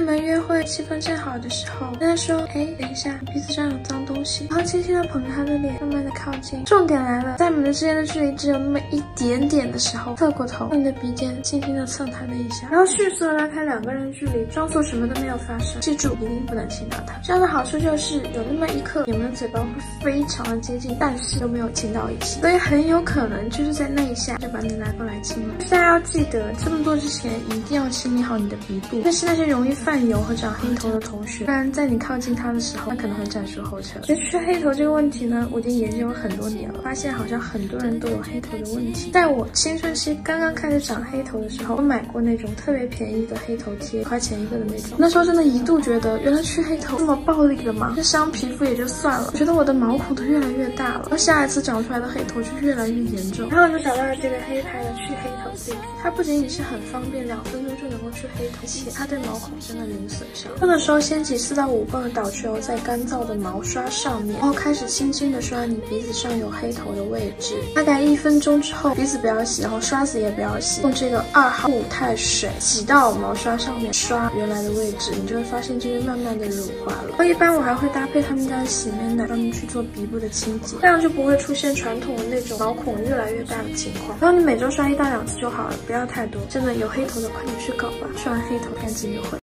开门约会，气氛正好的时候，跟他说：“哎，等一下，鼻子上有脏东西。”然后轻轻的捧着他的脸，慢慢的靠近。重点来了，在你们之间的距离只有那么一点点的时候，侧过头，用你的鼻尖轻轻的蹭他的一下，然后迅速的拉开两个人的距离，装作什么都没有发生。记住，一定不能亲到他。这样的好处就是有那么一刻，你们的嘴巴会非常的接近，但是又没有亲到一起，所以很有可能就是在那一下就把你拉过来亲了。大家要记得，这么做之前一定要清理好你的鼻部，但是那些容易发泛油和长黑头的同学，不然在你靠近他的时候，他可能会战术后撤。其实去黑头这个问题呢，我已经研究了很多年了，发现好像很多人都有黑头的问题。在我青春期刚刚开始长黑头的时候，我买过那种特别便宜的黑头贴，块钱一个的那种。那时候真的一度觉得，原来去黑头这么暴力的吗？伤皮肤也就算了，觉得我的毛孔都越来越大了，而下一次长出来的黑头就越来越严重。然后我就找到了这个黑牌的去黑头 C，它不仅仅是很方便，两分钟就能够去黑头，而且它对毛孔真的零损伤。用的时候先挤四到五泵的导球在干燥的毛刷上面，然后开始轻轻的刷你鼻子上有黑头的位置。大概一分钟之后，鼻子不要洗，然后刷子也不要洗，用这个二号固态水挤到毛刷上面刷原来的位置，你就会发现这边慢慢的乳化了。而一般我还会搭配他们家的洗面奶，专门去做鼻部的清洁，这样就不会出现传统的那种毛孔越来越大的情况。然后你每周刷一到两次就好了，不要太多。真的有黑头的快点去搞吧，刷完黑头赶紧约会。